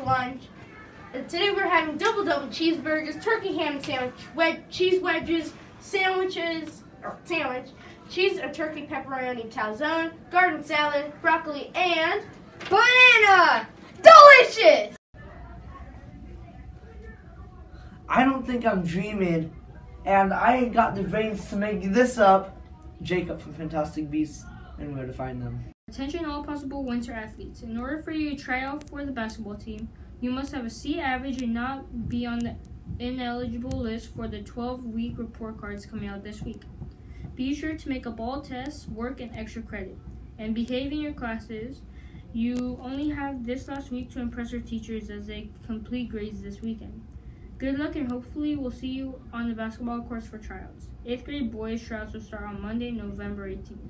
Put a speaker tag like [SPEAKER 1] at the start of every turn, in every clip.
[SPEAKER 1] lunch. And today we're having double double cheeseburgers, turkey ham sandwich, wed- cheese wedges, sandwiches, or sandwich, cheese or turkey pepperoni calzone, garden salad, broccoli, and
[SPEAKER 2] Banana! Delicious!
[SPEAKER 3] I don't think I'm dreaming, and I ain't got the brains to make this up. Jacob from Fantastic Beasts, and where to find them.
[SPEAKER 4] Attention all possible winter athletes. In order for you to try out for the basketball team, you must have a C average and not be on the ineligible list for the 12 week report cards coming out this week. Be sure to make up all tests, work, and extra credit. And behave in your classes. You only have this last week to impress your teachers as they complete grades this weekend. Good luck and hopefully we'll see you on the basketball courts for tryouts. 8th grade boys tryouts will start on Monday, November 18th.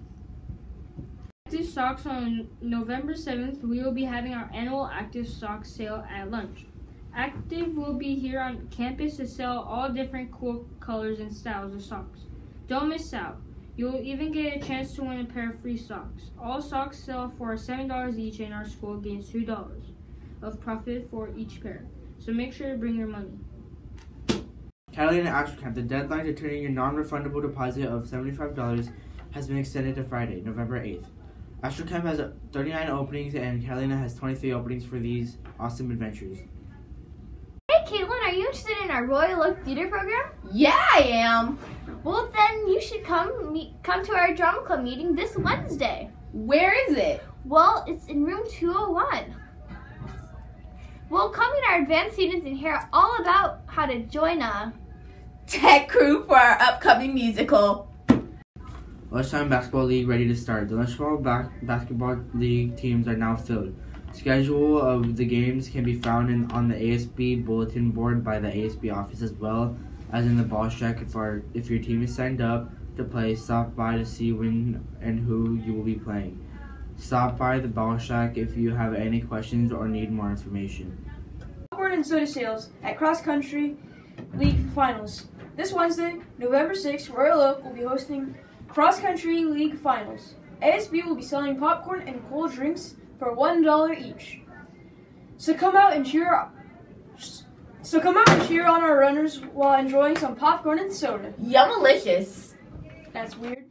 [SPEAKER 4] Active Socks on November 7th, we will be having our annual Active Socks sale at lunch. Active will be here on campus to sell all different cool colors and styles of socks. Don't miss out. You'll even get a chance to win a pair of free socks. All socks sell for $7 each and our school gains $2 of profit for each pair. So make sure to bring your money.
[SPEAKER 5] Catalina Action Camp, the deadline to turn in your non-refundable deposit of $75 has been extended to Friday, November 8th. Astro Camp has 39 openings and Catalina has 23 openings for these awesome adventures.
[SPEAKER 2] Hey Caitlin, are you interested in our Royal Oak Theater program?
[SPEAKER 6] Yeah, I am.
[SPEAKER 2] Well then you should come meet, come to our drama club meeting this Wednesday.
[SPEAKER 6] Where is it?
[SPEAKER 2] Well, it's in room 201. We'll come meet our advanced students and hear all about how to join a
[SPEAKER 6] Tech crew for our upcoming musical.
[SPEAKER 5] Lunchtime Basketball League ready to start. The Lunchtime ba- Basketball League teams are now filled. Schedule of the games can be found in, on the ASB bulletin board by the ASB office as well as in the ball shack if, our, if your team is signed up to play, stop by to see when and who you will be playing. Stop by the ball shack if you have any questions or need more information.
[SPEAKER 7] Popcorn and soda sales at Cross Country League Finals. This Wednesday, November 6th, Royal Oak will be hosting Cross Country League Finals. ASB will be selling popcorn and cold drinks for $1 each. So come out and cheer So come out and cheer on our runners while enjoying some popcorn and soda.
[SPEAKER 6] Yummalicious.
[SPEAKER 7] That's weird.